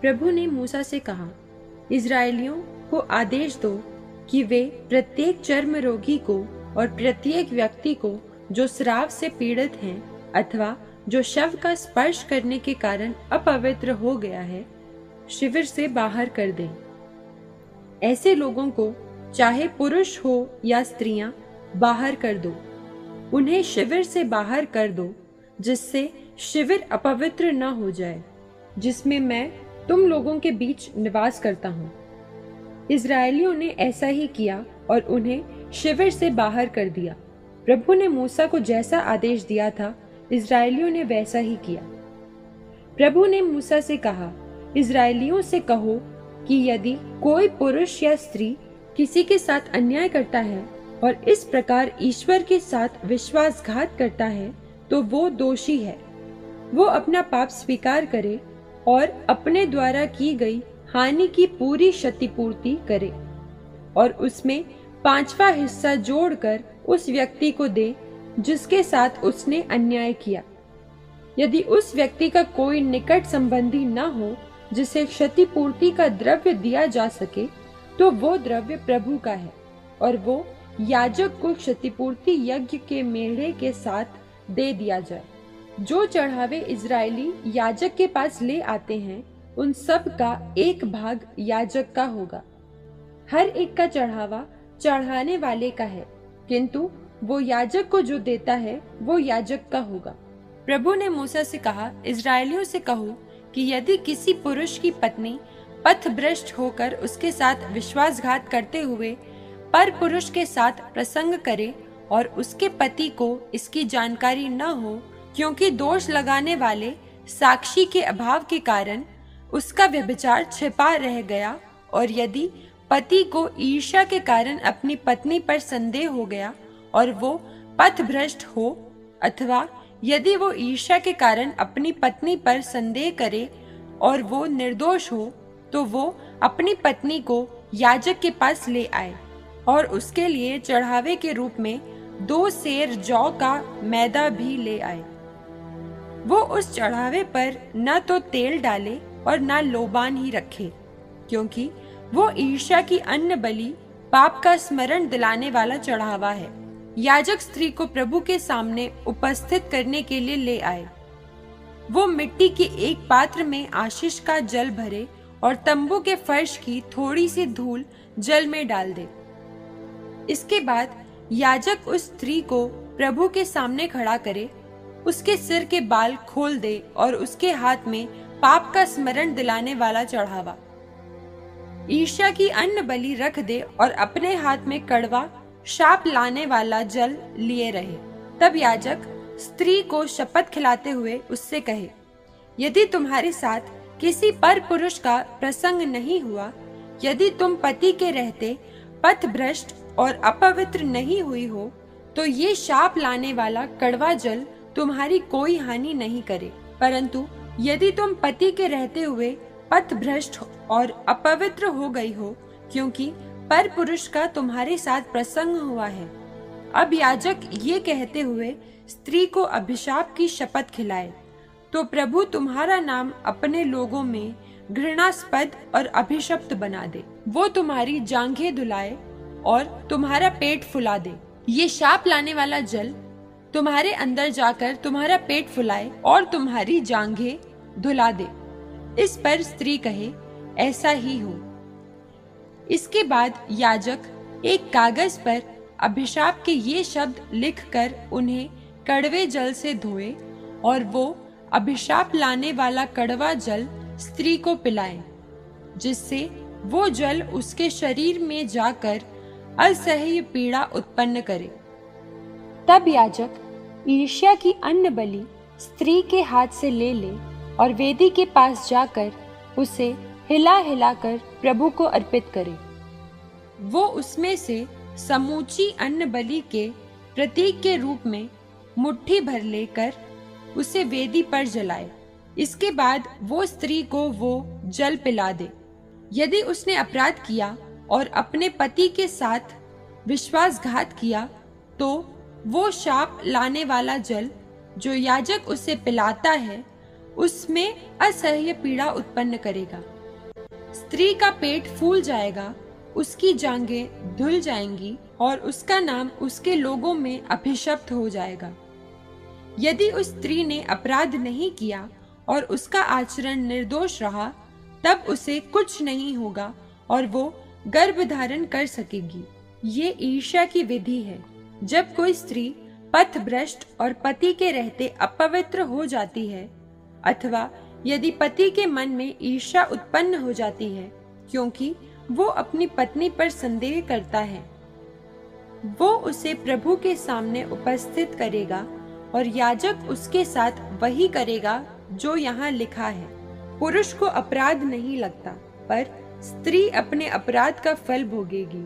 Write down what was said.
प्रभु ने मूसा से कहा इसराइलियों को आदेश दो कि वे प्रत्येक चर्म रोगी को और प्रत्येक व्यक्ति को जो श्राव से पीड़ित हैं अथवा जो शव का स्पर्श करने के कारण अपवित्र हो गया है, शिविर से बाहर कर दें। ऐसे लोगों को चाहे पुरुष हो या स्त्रियाँ, बाहर कर दो। उन्हें शिविर से बाहर कर दो, जिससे शिविर अपवित्र न हो जाए, जिसमें मैं तुम लोगों के बीच निवास करता हूँ। इसराइलियों ने ऐसा ही किया और उन्हें शिविर से बाहर कर दिया। प्रभु ने मूसा को जैसा आदेश दिया था इसराइलियों ने वैसा ही किया। प्रभु ने मूसा से कहा इसराइलियों से कहो कि यदि कोई पुरुष या स्त्री किसी के साथ अन्याय करता है और इस प्रकार ईश्वर के साथ विश्वासघात करता है तो वो दोषी है। वो अपना पाप स्वीकार करे और अपने द्वारा की गई हानि की पूरी क्षतिपूर्ति करे और उसमें पांचवा हिस्सा जोड़कर उस व्यक्ति को दे, जिसके साथ उसने अन्याय किया। यदि उस व्यक्ति का कोई निकट संबंधी न हो, जिसे क्षतिपूर्ति का द्रव्य दिया जा सके तो वो द्रव्य प्रभु का है और वो याजक को क्षतिपूर्ति यज्ञ के मेढ़े के साथ दे दिया जाए। जो चढ़ावे इज़राइली याजक के पास ले आते हैं, उन सब का एक भाग याजक का होगा। हर एक का चढ़ावा चढ़ाने वाले का है, किंतु वो याजक को जो देता है, वो याजक का होगा। प्रभु ने मूसा से कहा इसराइलियों से कहो कि यदि किसी पुरुष की पत्नी पथ भ्रष्ट होकर उसके साथ विश्वासघात करते हुए पर पुरुष के साथ प्रसंग करे और उसके पति को इसकी जानकारी न हो क्योंकि दोष लगाने वाले साक्षी के अभाव के कारण उसका व्यभिचार छिपा रह गया और यदि पति को ईर्ष्या के कारण अपनी पत्नी पर संदेह हो गया और वो पथ भ्रष्ट हो, अथवा यदि वो ईर्ष्या के कारण अपनी पत्नी पर संदेह करे और वो निर्दोष हो तो वो अपनी पत्नी को याजक के पास ले आए और उसके लिए चढ़ावे के रूप में दो सेर जौ का मैदा भी ले आए। वो उस चढ़ावे पर न तो तेल डाले और न लोबान ही रखे, क्योंकि वो ईर्ष्या की अन्न बलि पाप का स्मरण दिलाने वाला चढ़ावा है। याजक स्त्री को प्रभु के सामने उपस्थित करने के लिए ले आए। वो मिट्टी के एक पात्र में आशीष का जल भरे और तंबू के फर्श की थोड़ी सी धूल जल में डाल दे। इसके बाद याजक उस स्त्री को प्रभु के सामने खड़ा करे उसके सिर के बाल खोल दे और उसके हाथ में पाप का स्मरण दिलाने वाला चढ़ावा। ईर्ष्या की अन्न बलि रख दे और अपने हाथ में कड़वा शाप लाने वाला जल लिए रहे। तब याजक स्त्री को शपथ खिलाते हुए उससे कहे, यदि तुम्हारे साथ किसी पर पुरुष का प्रसंग नहीं हुआ, यदि तुम पति के रहते पथ भ्रष्ट और अपवित्र नहीं हुई हो तो ये शाप लाने वाला कड़वा जल तुम्हारी कोई हानि नहीं करे। परंतु यदि तुम पति के रहते हुए पथ भ्रष्ट और अपवित्र हो गई हो, क्योंकि पर पुरुष का तुम्हारे साथ प्रसंग हुआ है। अब याजक ये कहते हुए स्त्री को अभिशाप की शपथ खिलाए। तो प्रभु तुम्हारा नाम अपने लोगों में घृणास्पद और अभिशप्त बना दे। वो तुम्हारी जांघें धुलाए और तुम्हारा पेट फुला दे। ये शाप लाने वाला जल तुम्हारे अंदर जाकर तुम्हारा पेट फुलाए और तुम्हारी जांघें धुला दे। इस पर स्त्री कहे, ऐसा ही हो। इसके बाद याजक एक कागज़ पर अभिशाप के ये शब्द लिखकर उन्हें कड़वे जल से धोए और वो अभिशाप लाने वाला कड़वा जल स्त्री को पिलाए, जिससे वो जल उसके शरीर में जाकर असह्य पीड़ा उत्पन्न करे। तब याजक ईर्ष्या की अन्न बलि स्त्री के हाथ से ले ले और वेदी के पास जाकर उसे हिला हिलाकर प्रभु को अर्पित करे। वो उसमें से समूची अन्न बलि के प्रतीक के रूप में मुट्ठी भर लेकर उसे वेदी पर जलाए। इसके बाद वो स्त्री को वो जल पिला दे। यदि उसने अपराध किया और अपने पति के साथ विश्वासघात किया तो वो शाप लाने वाला जल जो याजक उसे पिलाता है, उसमें असह्य पीड़ा उत्पन्न करेगा। स्त्री का पेट फूल जाएगा, उसकी जांघें धुल जाएँगी और उसका नाम उसके लोगों में अभिशप्त हो जाएगा। यदि उस स्त्री ने अपराध नहीं किया और उसका आचरण निर्दोष रहा, तब उसे कुछ नहीं होगा और वो गर्भ धारण कर सकेगी। ये ईर्ष्या की विधि है। जब कोई स्त्री पथ भ्रष्ट और पति के रहते अपवित्र हो जाती है, अथवा यदि पति के मन में ईर्ष्या उत्पन्न हो जाती है, क्योंकि वो अपनी पत्नी पर संदेह करता है, वो उसे प्रभु के सामने उपस्थित करेगा और याजक उसके साथ वही करेगा जो यहाँ लिखा है। पुरुष को अपराध नहीं लगता, पर स्त्री अपने अपराध का फल भोगेगी।